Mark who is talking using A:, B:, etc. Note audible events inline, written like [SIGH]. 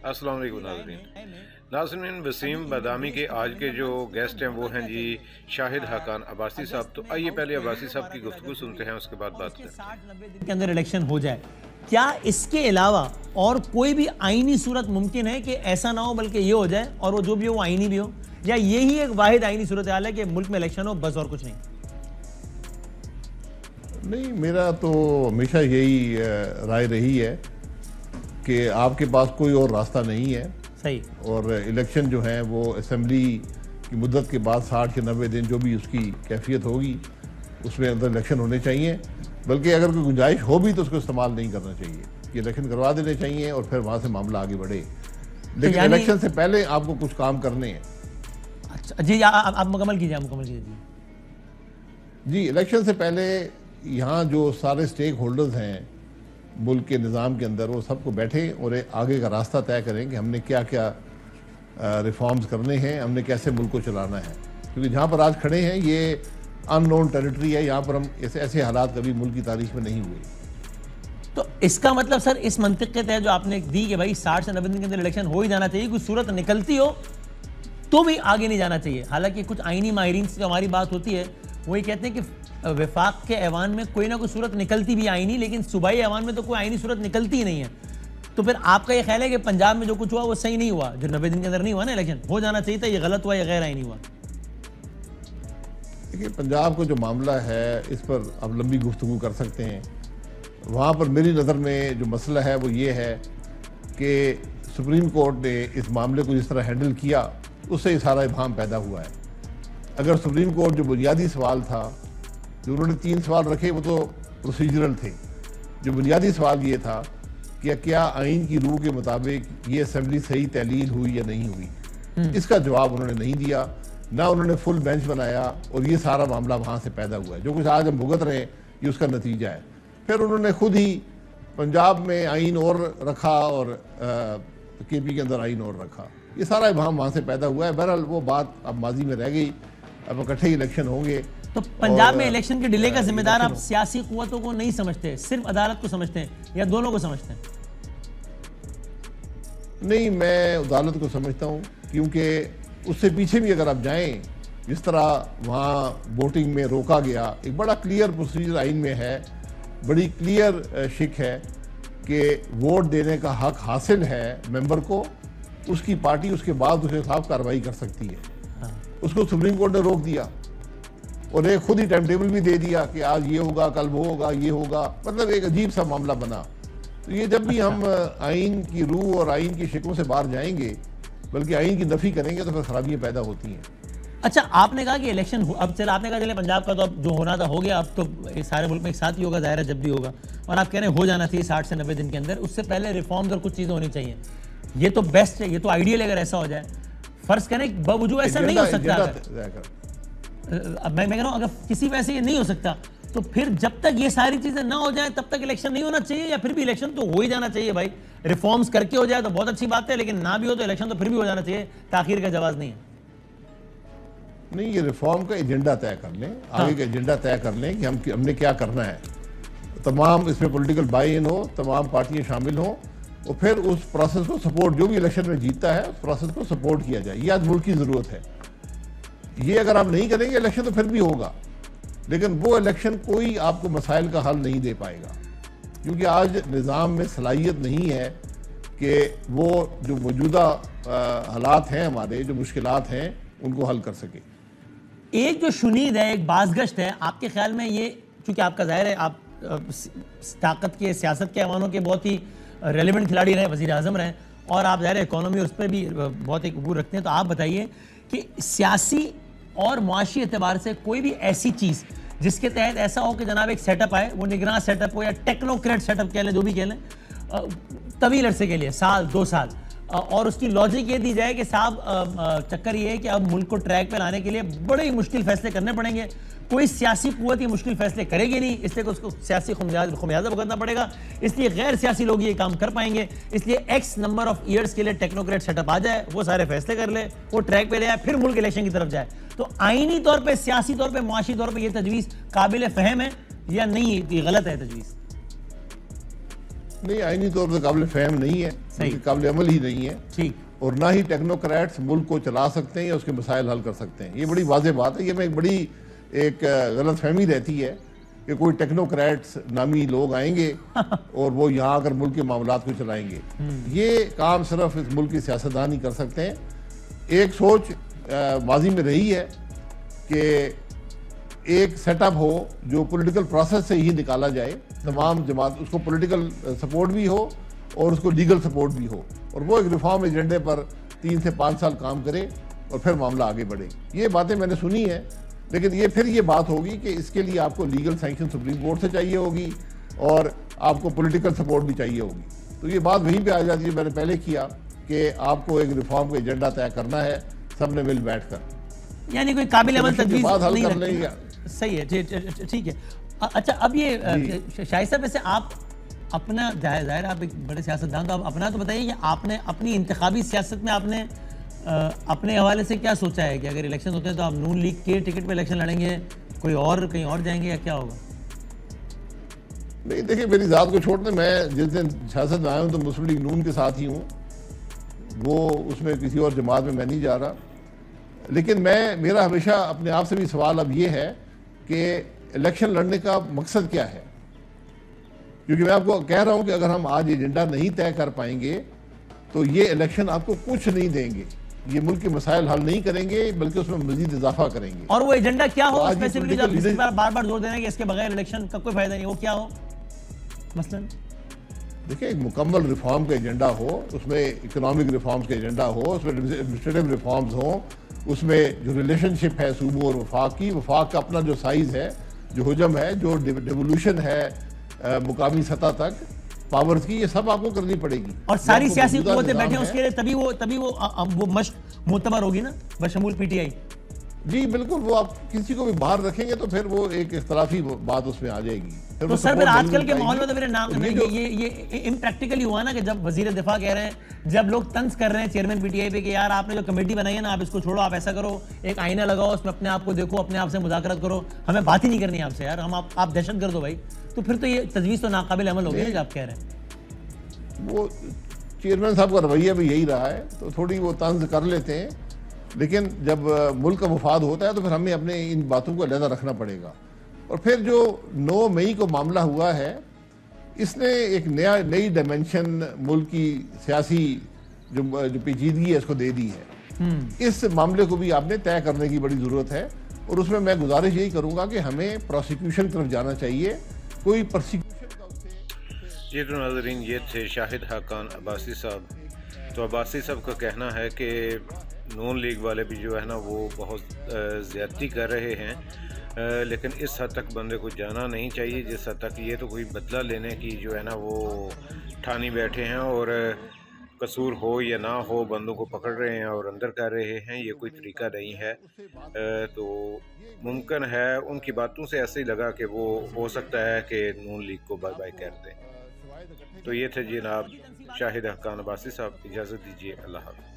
A: अस्सलाम वालेकुम नाजरीन नाजरीन वसीम बादामी के आज के जो गेस्ट हैं वो हैं जी शाहिद हकान अब्बासी साहब। तो आइए पहले अब्बासी साहब की गुफ्तु सुनते हैं उसके बाद बात करते हैं।
B: के अंदर इलेक्शन हो जाए क्या इसके अलावा और कोई भी आईनी सूरत मुमकिन है कि ऐसा ना हो बल्कि ये हो जाए और वो जो भी हो वो आईनी भी हो? या यही एक वाहिद आईनी सूरत हाल है कि मुल्क में इलेक्शन हो बस और कुछ नहीं?
C: नहीं मेरा तो हमेशा यही राय रही है कि आपके पास कोई और रास्ता नहीं है।
B: सही।
C: और इलेक्शन जो है वो असम्बली की मुद्दत के बाद साठ या नब्बे दिन जो भी उसकी कैफियत होगी उसमें अंदर इलेक्शन होने चाहिए। बल्कि अगर कोई गुंजाइश हो भी तो उसको इस्तेमाल नहीं करना चाहिए। कि इलेक्शन करवा देने चाहिए और फिर वहाँ से मामला आगे बढ़े।
B: तो
C: लेकिन इलेक्शन से पहले आपको कुछ काम करने हैं।
B: अच्छा जी आप मुकम्मल कीजिए आप मुकम्मल कीजिए
C: जी। इलेक्शन से पहले यहाँ जो सारे स्टेक होल्डर्स हैं मुल्क के निज़ाम के अंदर वो सबको बैठे और आगे का रास्ता तय करें कि हमने क्या क्या रिफॉर्म्स करने हैं, हमने कैसे मुल्क को चलाना है। क्योंकि जहाँ पर आज खड़े हैं, ये अननोन टेरिटरी है, यहाँ पर हम ऐसे ऐसे हालात कभी मुल्क की तारीख में नहीं हुए।
B: तो इसका मतलब सर, इस मंतिक के तहत जो आपने दी कि भाई साठ से नब्बे दिन के अंदर इलेक्शन हो ही जाना चाहिए, कुछ सूरत निकलती हो तो भी आगे नहीं जाना चाहिए। हालाँकि कुछ आईनी माहरीन से हमारी बात होती है वही कहते हैं कि विफाक के ऐवान में कोई ना कोई सूरत निकलती भी आईनी, लेकिन सूबाई ऐवान में तो कोई आईनी सूरत निकलती ही नहीं है। तो फिर आपका ये ख्याल है कि पंजाब में जो कुछ हुआ, वो सही नहीं हुआ? जो नब्बे दिन के अंदर नहीं हुआ ना इलेक्शन हो जाना चाहिए था, ये गलत हुआ, या गैर आईनी हुआ?
C: देखिए, पंजाब का जो मामला है, इस पर आप लंबी गुफ्तु कर सकते हैं। वहाँ पर मेरी नज़र में जो मसला है, वो ये है कि सुप्रीम कोर्ट ने इस मामले को जिस तरह हैंडल किया, उससे ये सारा इबाम पैदा हुआ है। अगर सुप्रीम कोर्ट जो बुनियादी सवाल था जो उन्होंने तीन सवाल रखे वो तो प्रोसीजरल थे। जो बुनियादी सवाल ये था कि क्या आइन की रूह के मुताबिक ये असम्बली सही तहलील हुई या नहीं हुई? हम्म। इसका जवाब उन्होंने नहीं दिया ना उन्होंने फुल बेंच बनाया और ये सारा मामला वहाँ से पैदा हुआ है। जो कुछ आज हम भुगत रहे हैं ये उसका नतीजा है। फिर उन्होंने खुद ही पंजाब में आइन और रखा और के पी के अंदर आइन और रखा। ये सारा इबाम वहाँ से पैदा हुआ है। बहरहाल वो बात अब माजी में रह गई। अब इकट्ठे इलेक्शन होंगे।
B: तो पंजाब में इलेक्शन के डिले का जिम्मेदार आप सियासी कुतों को नहीं समझते सिर्फ़ अदालत को समझते हैं या दोनों को समझते हैं?
C: नहीं मैं अदालत को समझता हूँ क्योंकि उससे पीछे भी अगर आप जाएँ जिस तरह वहाँ वोटिंग में रोका गया एक बड़ा क्लियर प्रोसीजर आइन में है बड़ी क्लियर शिक है कि वोट देने का हक हासिल है मेंबर को उसकी पार्टी उसके बाद उसके खिलाफ कार्रवाई कर सकती है। हाँ। उसको सुप्रीम कोर्ट ने रोक दिया। और एक खुद ही टाइम टेबल भी दे दिया कि आज ये होगा कल वो होगा ये होगा। मतलब एक अजीब सा मामला बना। तो ये जब भी अच्छा। हम आइन की रूह और आइन की शिकों से बाहर जाएँगे बल्कि आइन की नफी करेंगे तो फिर खराबियाँ पैदा होती हैं।
B: अच्छा आपने कहा कि इलेक्शन अब चल आपने कहा चले पंजाब का तो अब जो होना था हो गया अब तो सारे मुल्क में एक साथ ही होगा ज़ाहिर है जब भी होगा। और आप कह रहे हैं हो जाना चाहिए साठ से नब्बे दिन के अंदर उससे पहले रिफॉर्म्स और कुछ चीज़ें होनी चाहिए। ये तो बेस्ट है ये तो आइडियल अगर ऐसा हो जाए। फ़र्ज़ करें बावजूद ऐसा नहीं हो सकता मैं मैं कह रहा हूँ अगर किसी वैसे ये नहीं हो सकता तो फिर जब तक ये सारी चीज़ें ना हो जाए तब तक इलेक्शन नहीं होना चाहिए या फिर भी इलेक्शन तो हो ही जाना चाहिए भाई। रिफॉर्म्स करके हो जाए तो बहुत अच्छी बात है लेकिन ना भी हो तो इलेक्शन तो फिर भी हो जाना चाहिए। ताखिर का जवाब नहीं है।
C: नहीं ये रिफॉर्म का एजेंडा तय कर लें। हाँ। आगे का एजेंडा तय कर लें कि हम हमने क्या करना है। तमाम इसमें पॉलिटिकल बाई इन हो तमाम पार्टियाँ शामिल हों और फिर उस प्रोसेस को सपोर्ट जो भी इलेक्शन में जीतता है उस प्रोसेस को सपोर्ट किया जाए। ये आज मुल्क की ज़रूरत है। ये अगर आप नहीं करेंगे इलेक्शन तो फिर भी होगा। लेकिन वो इलेक्शन कोई आपको मसाइल का हल नहीं दे पाएगा। क्योंकि आज निज़ाम में सलाहियत नहीं है कि वो जो मौजूदा हालात हैं हमारे, जो मुश्किल हैं, उनको हल कर सके।
B: एक जो शुनीद है, एक बाजगश्त है, आपके ख्याल में ये, चूँकि आपका ज़ाहिर है, आप ताकत के, सियासत के अवानों के बहुत ही रेलिवेंट खिलाड़ी रहे वजी अजम रहे, और आप ज़ाहिर इकोनॉमी उस पर भी बहुत एक अबूर रखते हैं तो आप बताइए कि सियासी और मुआशी एतबार से कोई भी ऐसी चीज़ जिसके तहत ऐसा हो कि जनाब एक सेटअप आए, वो निगरान सेटअप हो या टेक्नोक्रेट सेटअप कह लें, जो भी कह लें तवील अरसे के लिए, साल, दो साल। और उसकी लॉजिक ये दी जाए कि साहब चक्कर ये है कि अब मुल्क को ट्रैक पर लाने के लिए बड़े ही मुश्किल फैसले करने पड़ेंगे। कोई सियासी कुत ये मुश्किल फैसले करेगी नहीं, इसलिए उसको सियासी खुमियाजा भुगतना पड़ेगा। इसलिए गैर सियासी लोग ये काम कर पाएँगे। इसलिए एक्स नंबर ऑफ़ ईयर्स के लिए टेक्नोक्रेट सेटअप आ जाए, वो सारे फैसले कर ले, वो ट्रैक पे ले आए, फिर मुल्क इलेक्शन की तरफ़ जाए। तो आइनी तौर पर सियासी तौर पर मुआशी तौर पर यह तजवीज़ काबिल फ़हम है या नहीं ये गलत है तजवीज़।
C: नहीं आईनी तौर पर काबिल फहम नहीं है काबिल अमल ही नहीं है। ठीक। और ना ही टेक्नोक्रेट्स मुल्क को चला सकते हैं या उसके मसाइल हल कर सकते हैं। ये बड़ी वाजे बात है। ये में एक बड़ी एक गलत फहमी रहती है कि कोई टेक्नोक्रेट्स नामी लोग आएँगे [LAUGHS] और वो यहाँ आकर मुल्क के मामला को चलाएँगे। हम्म। ये काम सिर्फ़ इस मुल्क के सियासतदान ही कर सकते हैं। एक सोच माजी में रही है कि एक सेटअप हो जो पॉलिटिकल प्रोसेस से ही निकाला जाए, तमाम जमात, उसको पॉलिटिकल सपोर्ट भी हो और उसको लीगल सपोर्ट भी हो। और वो एक रिफॉर्म एजेंडे पर तीन से पाँच साल काम करे और फिर मामला आगे बढ़े। ये बातें मैंने सुनी है, लेकिन ये फिर ये बात होगी कि इसके लिए आपको लीगल सैंक्शन सुप्रीम कोर्ट से चाहिए होगी और आपको पॉलिटिकल सपोर्ट भी चाहिए होगी। तो ये बात वहीं पे आ जाती है। मैंने पहले किया कि आपको एक रिफॉर्म का एजेंडा तय करना है। सबने मिल बैठ कर
B: यानी कोई काबिल अमल तजवीज नहीं सही है ठीक है। अच्छा अब ये शाहिद साहब वैसे आप अपना ज़ाहिर आप एक बड़े सियासतदान तो आप अपना तो बताइए कि आपने अपनी इंतबी सियासत में आपने आ, अपने हवाले से क्या सोचा है कि अगर इलेक्शन होते हैं तो आप नून लीग के टिकट पे इलेक्शन लड़ेंगे कोई और कहीं और जाएँगे या क्या होगा?
C: नहीं देखिए मेरी ज़ात को छोड़ने मैं जिस दिन सियासत में आया हूँ तो मुस्लिम लीग नून के साथ ही हूँ। वो उसमें किसी और जमात में मैं नहीं जा रहा। लेकिन मैं मेरा हमेशा अपने आप से भी सवाल अब ये है कि इलेक्शन लड़ने का मकसद क्या है? क्योंकि मैं आपको कह रहा हूँ कि अगर हम आज एजेंडा नहीं तय कर पाएँगे तो ये इलेक्शन आपको कुछ नहीं देंगे। ये मुल्क के मसाइल हल नहीं करेंगे बल्कि उसमें मजीद इजाफा करेंगे।
B: और वो एजेंडा क्या हो तो बार बार बार ज़ोर देना कि इसके बगैर इलेक्शन का कोई फ़ायदा नहीं वो क्या हो? मसलन?
C: देखिए एक मुकम्मल रिफॉर्म का एजेंडा हो उसमें इकोनॉमिक रिफॉर्म्स का एजेंडा हो उसमें एडमिनिस्ट्रेटिव रिफॉर्म्स हो उसमें जो रिलेशनशिप है सूबों और वफाक की वफाक का अपना जो साइज़ है जो हजम है जो डिवोल्यूशन है मुकामी सतह तक पावर्स की ये सब आपको करनी पड़ेगी।
B: और सारी सियासी बैठे उसके लिए तभी वो तभी वो वो मश्क मोतबर होगी ना बशमूल पीटीआई।
C: जी बिल्कुल वो आप किसी को भी बाहर रखेंगे तो फिर वो एक इख्तलाफी बात उसमें आ जाएगी।
B: फिर तो सर फिर आजकल के माहौल में तो मेरे नाम ये ये ये इम्प्रैक्टिकली हुआ ना कि जब वज़ीर दिफा कह रहे हैं जब लोग तंज कर रहे हैं चेयरमैन पीटीआई पे कि यार आपने जो कमेटी बनाई है ना आप इसको छोड़ो आप ऐसा करो एक आईना लगाओ उसमें अपने आप को देखो अपने आप से मुजाकरत करो। हमें बात ही नहीं करनी आपसे यार हम आप, आप दहशत कर दो भाई। तो फिर तो ये तजवीज़ तो नाकाबिल अमल हो गया जो आप कह रहे हैं।
C: वो चेयरमैन साहब का रवैया भी यही रहा है तो थोड़ी वो तंज कर लेते हैं। लेकिन जब मुल्क का मुफाद होता है तो फिर हमें अपने इन बातों को अलहदा रखना पड़ेगा। और फिर जो 9 मई को मामला हुआ है इसने एक नया नई डायमेंशन मुल्क की सियासी जो जो पेचीदगी है इसको दे दी है। हम्म। इस मामले को भी आपने तय करने की बड़ी ज़रूरत है और उसमें मैं गुजारिश यही करूँगा कि हमें प्रोसिक्यूशन की तरफ़ जाना चाहिए। कोई प्रोसिक्यूशन का
A: उससे ये तो नाजरीन ये थे शाहिद हाकान अब्बासी साहब। तो अब्बासी साहब का कहना है कि नून लीग वाले भी जो है ना, वो बहुत ज़्यादती कर रहे हैं। लेकिन इस हद तक बंदे को जाना नहीं चाहिए। जिस हद तक ये तो कोई बदला लेने की जो है ना, वो ठानी बैठे हैं और कसूर हो या ना हो, बंदों को पकड़ रहे हैं और अंदर कर रहे हैं, ये कोई तरीका नहीं है। तो मुमकिन है उनकी बातों से ऐसे ही लगा कि वो, हो सकता है कि नून लीग को बाय बाय कर दें। तो ये थे जनाब शाहिद हकान अब्बासी साहब, इजाज़त दीजिए, अल्लाह हाफ़